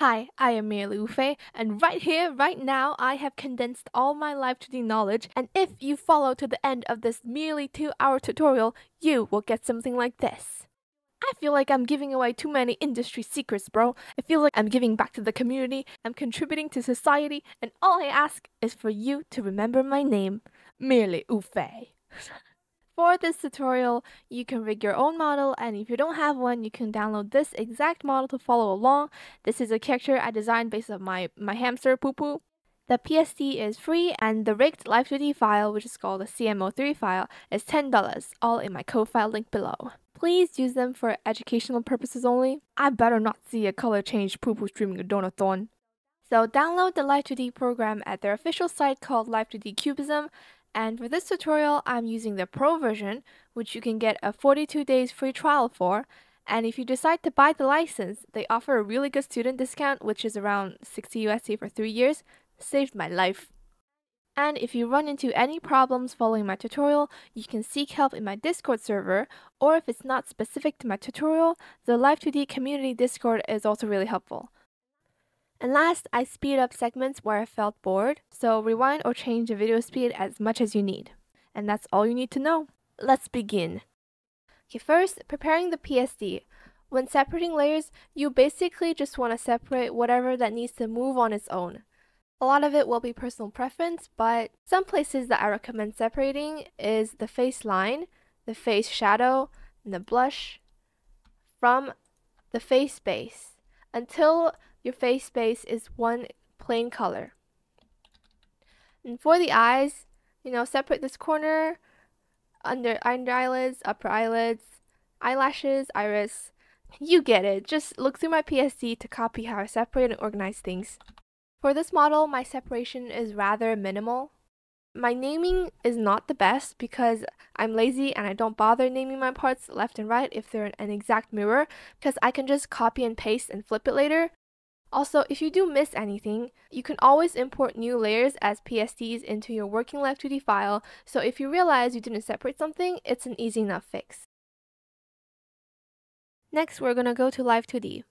Hi, I am Merely Wufei, and right here, right now, I have condensed all my Live2D knowledge, and if you follow to the end of this merely two hour tutorial, you will get something like this. I feel like I'm giving away too many industry secrets, bro. I feel like I'm giving back to the community, I'm contributing to society, and all I ask is for you to remember my name, Merely Wufei. For this tutorial, you can rig your own model and if you don't have one, you can download this exact model to follow along. This is a character I designed based on my, my hamster Poo Poo. The PSD is free and the rigged Live2D file, which is called the CMO3 file, is $10, all in my Ko-fi link below. Please use them for educational purposes only. I better not see a color change Poo Poo streaming a Donathon. So download the Live2D program at their official site called Live2D Cubism and for this tutorial, I'm using the Pro version, which you can get a 42 days free trial for. And if you decide to buy the license, they offer a really good student discount, which is around 60 USD for 3 years. Saved my life. And if you run into any problems following my tutorial, you can seek help in my Discord server, or if it's not specific to my tutorial, the Live2D community Discord is also really helpful. And last, I speed up segments where I felt bored, so rewind or change the video speed as much as you need. And that's all you need to know. Let's begin. Okay, first, preparing the PSD. When separating layers, you basically just want to separate whatever that needs to move on its own. A lot of it will be personal preference, but some places that I recommend separating is the face line, the face shadow, and the blush from the face base until your face base is one plain color. And for the eyes, you know, separate this corner, under, under eyelids, upper eyelids, eyelashes, iris. You get it. Just look through my PSD to copy how I separate and organize things. For this model, my separation is rather minimal. My naming is not the best because I'm lazy and I don't bother naming my parts left and right if they're an exact mirror because I can just copy and paste and flip it later. Also, if you do miss anything, you can always import new layers as PSDs into your working Live2D file, so if you realize you didn't separate something, it's an easy enough fix. Next, we're going to go to Live2D.